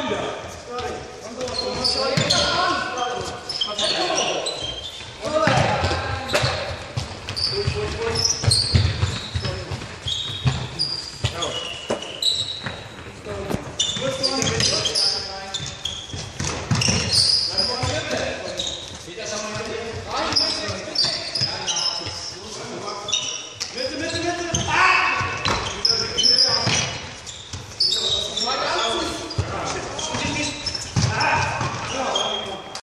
Hallelujah.